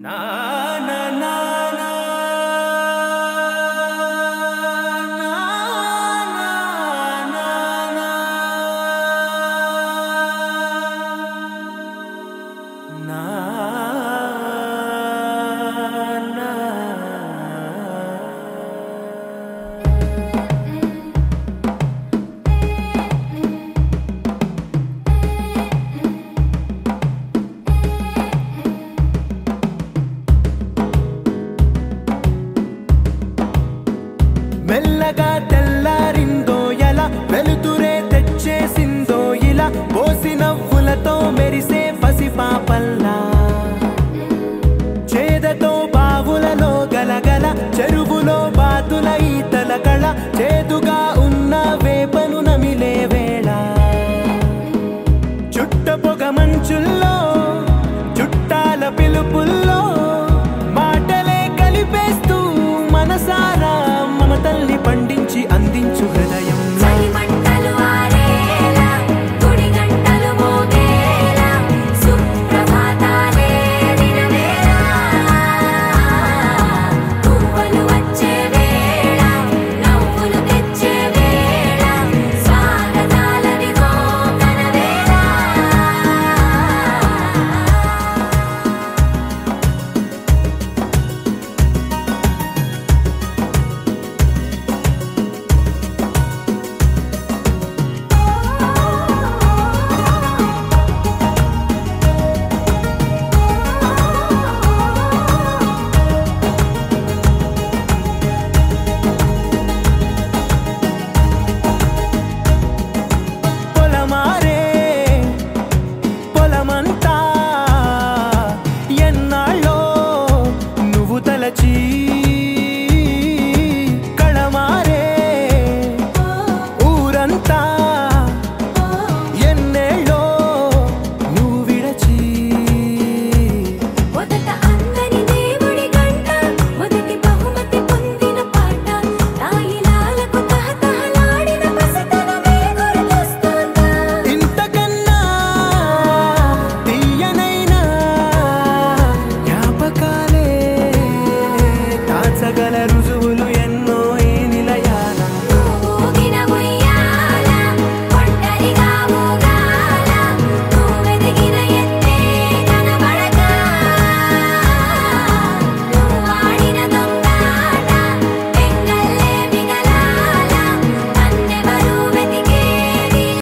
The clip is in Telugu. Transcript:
那 పల్లా. చేదతో బావులలో గలగల చెరువులో బాతుల ఈతల కళ చే ಸಗಲರು